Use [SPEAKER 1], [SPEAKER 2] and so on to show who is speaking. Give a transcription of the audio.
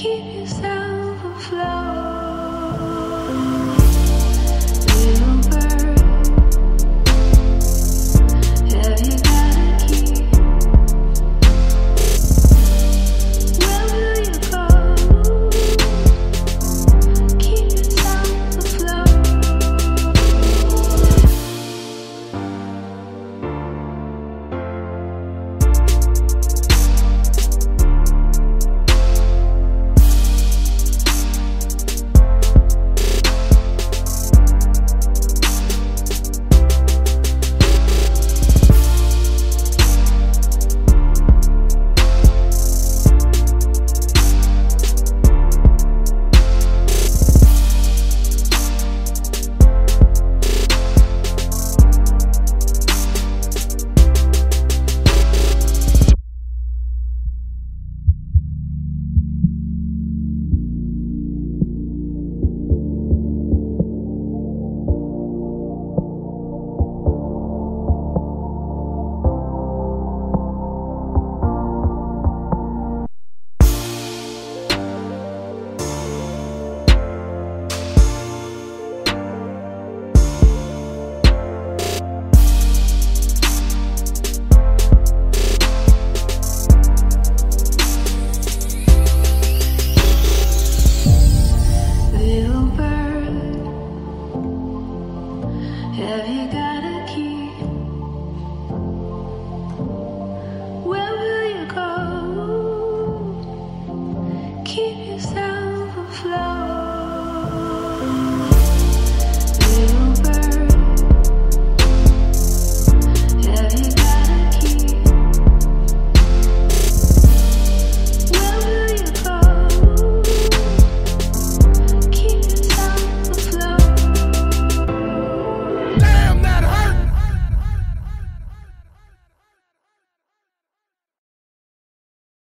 [SPEAKER 1] keep you safe. Have you got